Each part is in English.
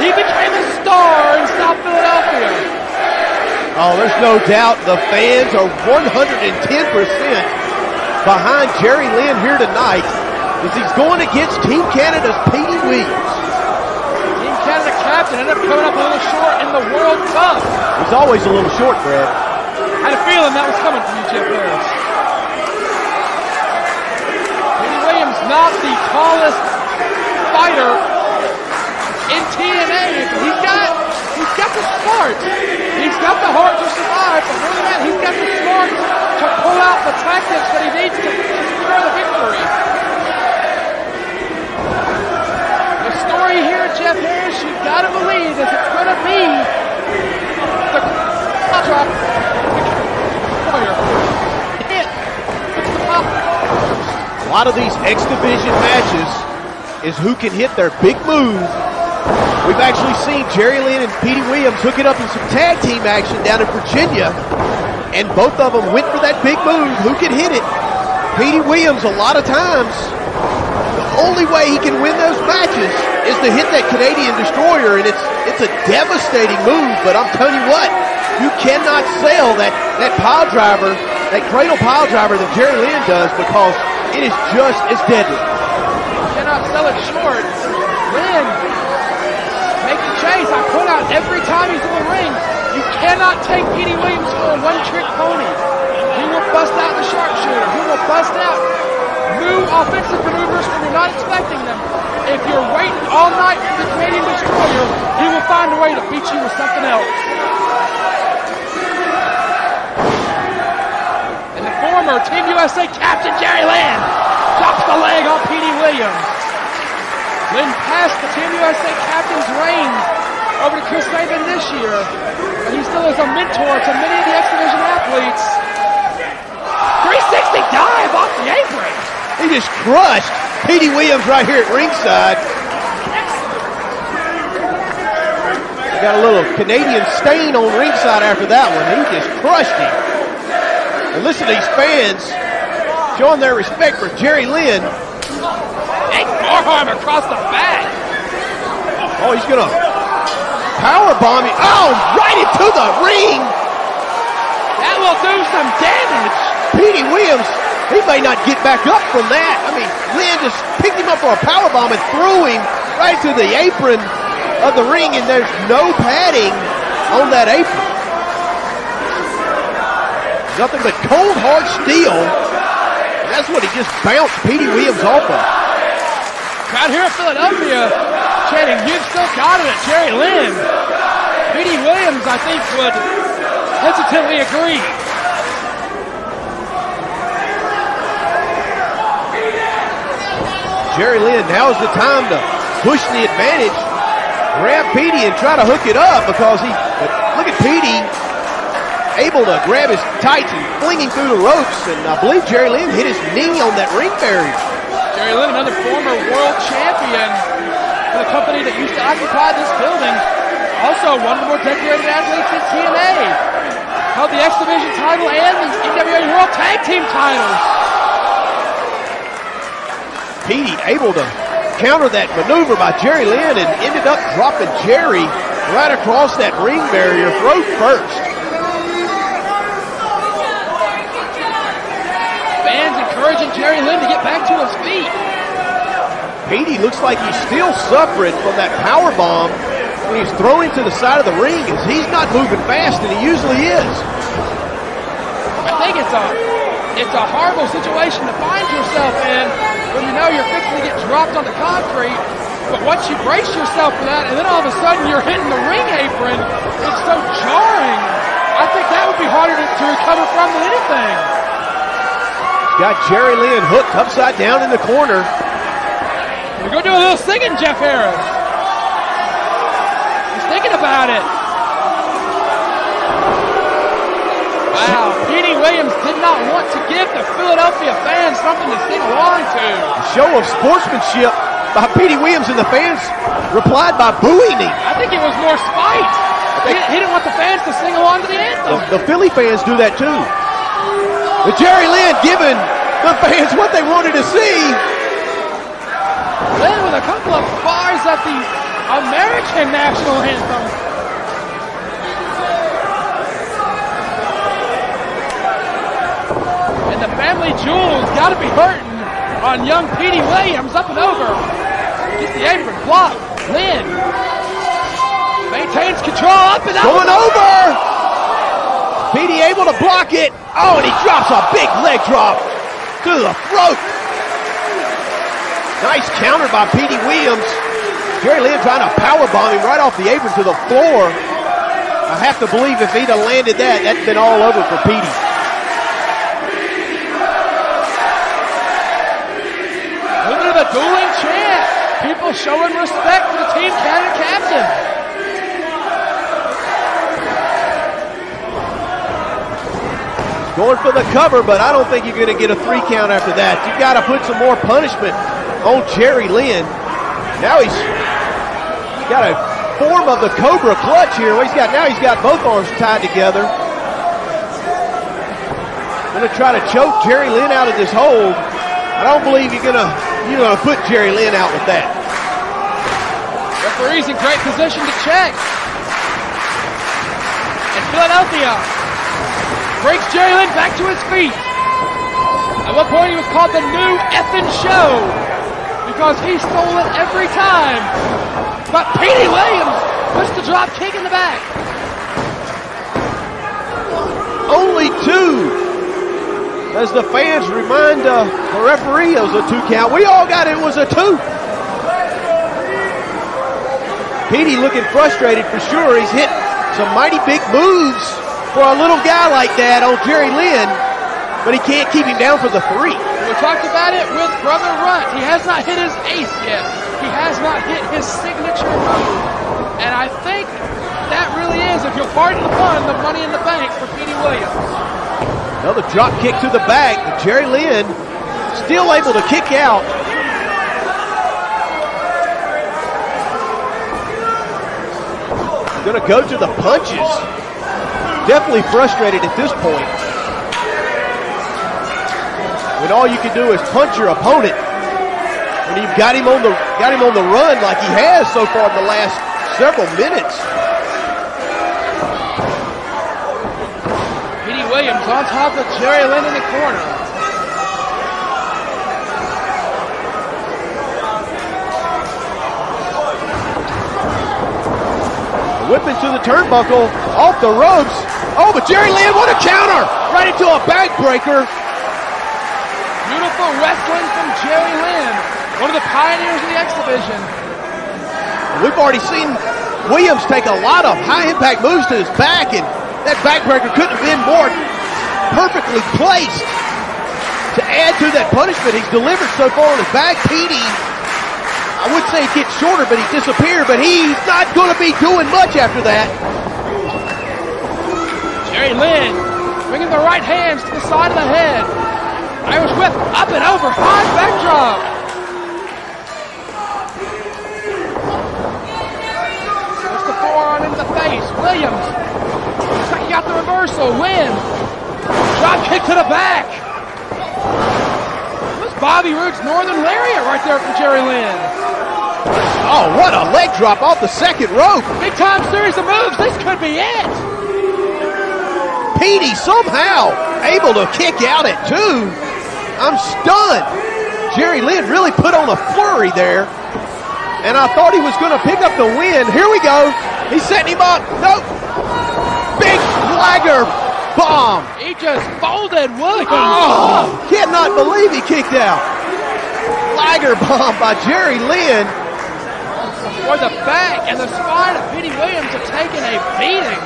he became a star in South Philadelphia. Oh, there's no doubt the fans are 110% behind Jerry Lynn here tonight as he's going against Team Canada's Petey Williams. Team Canada captain ended up coming up a little short in the World Cup. He's always a little short, Brad. I had a feeling that was coming from you, Jeff Harris. Petey Williams, not the tallest fighter in TNA, but he's got he's smarts. He's got the heart to survive, but more than that, he's got the smarts to pull out the tactics that he needs to, secure the victory. The story here, Jeff Harris, you've got to believe is it's going to be the player. A lot of these X Division matches is who can hit their big move. We've actually seen Jerry Lynn and Petey Williams hook it up in some tag team action down in Virginia, and both of them went for that big move. Who can hit it? Petey Williams, a lot of times, the only way he can win those matches is to hit that Canadian destroyer, and it's it's a devastating move. But I'm telling you what, you cannot sell that that pile driver, that cradle pile driver that Jerry Lynn does because it is just as deadly. You cannot sell it short. Lynn. I put out every time he's in the ring. You cannot take Petey Williams for a one-trick pony. He will bust out the sharpshooter. He will bust out new offensive maneuvers when you're not expecting them. If you're waiting all night for the Canadian destroyer, he will find a way to beat you with something else. And the former Team USA captain Jerry Lynn drops the leg on Petey Williams. Lynn passed the Team USA captain's reins over to Chris Sabin this year, And he still is a mentor to many of the X Division athletes. 360 dive off the apron. He just crushed Petey Williams right here at ringside. Got a little Canadian stain on ringside after that one. He just crushed him. And listen to these fans showing their respect for Jerry Lynn. Big forearm across the back. Oh, he's gonna power bomb him. Oh, right into the ring. That will do some damage. Petey Williams, he may not get back up from that. I mean, Lynn just picked him up for a power bomb and threw him right to the apron of the ring, and there's no padding on that apron. Nothing but cold hard steel. That's what he just bounced Petey Williams off of. Crowd here in Philadelphia chanting, you've still got it at Jerry Lynn. Petey Williams, I think, would hesitantly agree. Jerry Lynn, now is the time to push the advantage. Grab Petey and try to hook it up because he, look at Petey able to grab his tights and fling him through the ropes. And I believe Jerry Lynn hit his knee on that ring barrier. Jerry Lynn, another former world champion for the company that used to occupy this building. Also one of the more decorated athletes in TNA. Held the X Division title and the NWA World Tag Team titles. Petey able to counter that maneuver by Jerry Lynn and ended up dropping Jerry right across that ring barrier, throat first. Fans encouraging Jerry Lynn to get back to his feet. Petey looks like he's still suffering from that power bomb when he's thrown to the side of the ring is he's not moving fast, and he usually is. I think it's a it's a horrible situation to find yourself in when you know you're fixing to get dropped on the concrete. But once you brace yourself for that, and then all of a sudden you're hitting the ring apron, it's so jarring. I think that would be harder to, to recover from than anything. Got Jerry Lynn hooked upside down in the corner. We're going to do a little singing, Jeff Harris. He's thinking about it. Wow, Petey Williams did not want to give the Philadelphia fans something to sing along to. A show of sportsmanship by Petey Williams, and the fans replied by booing him. I think it was more spite. He, he didn't want the fans to sing along to the anthem. The, the Philly fans do that too. But Jerry Lynn giving the fans what they wanted to see. Lynn with a couple of bars at the American national anthem. And the family jewels got to be hurting on young Petey Williams up and over. Gets the apron blocked. Lynn maintains control up and Going over. over. Petey able to block it. Oh, and he drops a big leg drop to the throat. Nice counter by Petey Williams. Jerry Lynn trying to power bomb him right off the apron to the floor. I have to believe if he'd have landed that, that's been all over for Petey. Moving to the dueling chant. People showing respect for the team captain. Going for the cover, but I don't think you're going to get a three count after that. You've got to put some more punishment on Jerry Lynn. Now he's got a form of the Cobra clutch here. Well, he's got now he's got both arms tied together. Going to try to choke Jerry Lynn out of this hold. I don't believe you're going to you're going to put Jerry Lynn out with that. Referee's in great position to check. And Philadelphia breaks Lynn back to his feet. At one point he was called the new effing show because he stole it every time. But Petey Williams puts the drop kick in the back. Only two. As the fans remind uh, the referee it was a two count. We all got it was a two. Petey looking frustrated for sure. He's hit some mighty big moves for a little guy like that on Jerry Lynn, but he can't keep him down for the three. We talked about it with Brother Runt. He has not hit his ace yet. He has not hit his signature move. And I think that really is, if you'll pardon the pun, the money in the bank for Petey Williams. Another drop kick to the back. Jerry Lynn still able to kick out. Gonna go to the punches. Definitely frustrated at this point. When all you can do is punch your opponent. When you've got him on the got him on the run like he has so far in the last several minutes. Petey Williams on top of Jerry Lynn in the corner. Whipping to the turnbuckle, off the ropes. Oh, but Jerry Lynn, what a counter! Right into a backbreaker. Beautiful wrestling from Jerry Lynn, one of the pioneers of the X Division. We've already seen Williams take a lot of high impact moves to his back, and that backbreaker couldn't have been more perfectly placed to add to that punishment he's delivered so far on his back. Petey, I would say it gets shorter, but he disappeared, but he's not going to be doing much after that. Jerry Lynn bringing the right hands to the side of the head. Irish whip up and over, high backdrop. Puts the forearm into the face. Williams. Looks like he got the reversal. Win. Drop kick to the back. Was Bobby Roode's Northern Lariat right there from Jerry Lynn. Oh, what a leg drop off the second rope. Big time series of moves. This could be it. Petey somehow able to kick out at two. I'm stunned. Jerry Lynn really put on a flurry there. and I thought he was going to pick up the win. Here we go. He's setting him up. Nope. Big flagger bomb. He just folded Williams. Oh, cannot believe he kicked out. Flagger bomb by Jerry Lynn. For the back and the spine of Petey Williams have taken a beating.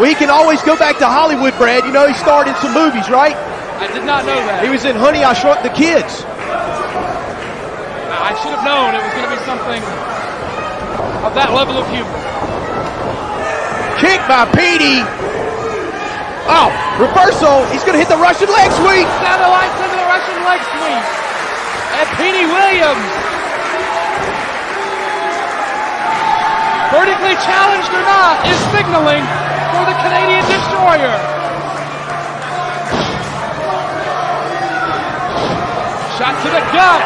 We can always go back to Hollywood, Brad. You know he starred in some movies, right? I did not know that. He was in Honey, I Shrunk the Kids. I should have known it was going to be something of that level of humor. Kick by Petey. Oh, reversal. He's going to hit the Russian leg sweep. Satellites into the Russian leg sweep. And Petey Williams, vertically challenged or not, is signaling for the Canadian Destroyer. Shot to the gut.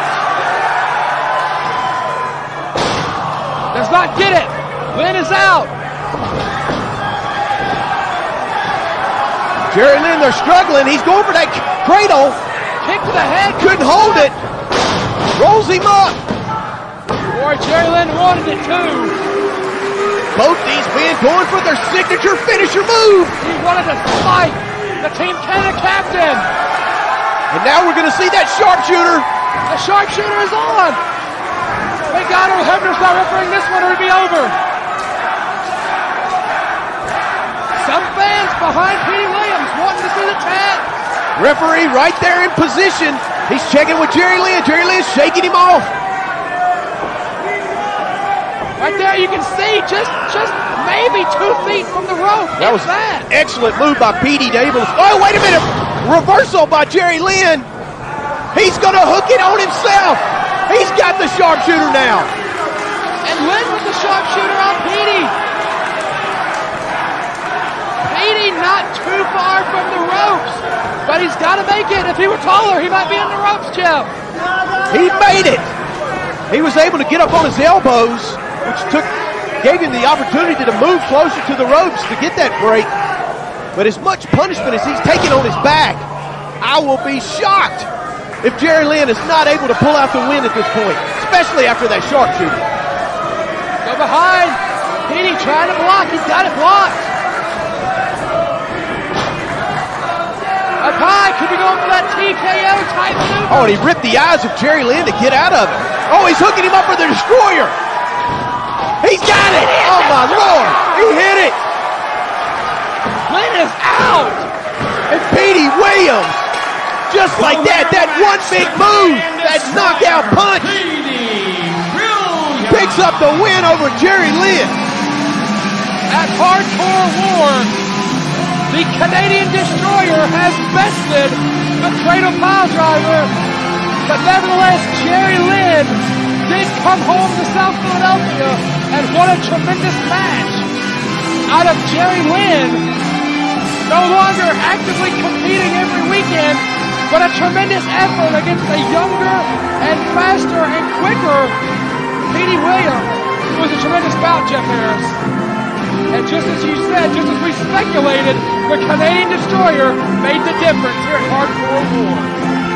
Does not get it. Lynn is out. Jerry Lynn, they're struggling. He's going for that cradle. Kick to the head. Couldn't hold it. Rolls him up. Boy, Jerry Lynn wanted it too. Both these men going for their signature finisher move. He wanted to spike the Team Canada captain. And now we're going to see that sharpshooter. The sharpshooter is on. Thank God oh, Earl Hebner's not refereeing this one or it'd be over. Some fans behind Petey Williams wanting to see the tag. Referee right there in position. He's checking with Jerry Lynn. Jerry Lynn's shaking him off. Right there you can see just just maybe two feet from the rope. That was that. excellent move by Petey Davis. Oh, wait a minute. Reversal by Jerry Lynn. He's going to hook it on himself. He's got the sharpshooter now. And Lynn with the sharpshooter on Petey. Petey not too far from the ropes, but he's got to make it. If he were taller, he might be in the ropes, Jeff. He made it. He was able to get up on his elbows, which took gave him the opportunity to move closer to the ropes to get that break. But as much punishment as he's taking on his back, I will be shocked if Jerry Lynn is not able to pull out the win at this point, especially after that sharpshooter. Go behind. Petey trying to block. He's got it blocked. Up high. Could be going for that TKO type maneuver. Oh, and he ripped the eyes of Jerry Lynn to get out of it. Oh, he's hooking him up for the destroyer. He's got it. Oh, my Lord. He hit it. Lynn is out. And Petey Williams, just like that, that one big move, that knockout punch, picks up the win over Jerry Lynn. At Hardcore War, the Canadian Destroyer has bested the Cradle Pile Driver, but nevertheless, Jerry Lynn did come home to South Philadelphia and what a tremendous match out of Jerry Lynn, no longer actively competing every weekend, but a tremendous effort against a younger and faster and quicker Petey Williams. It was a tremendous bout, Jeff Harris. And just as you said, just as we speculated, the Canadian Destroyer made the difference here at Hardcore War.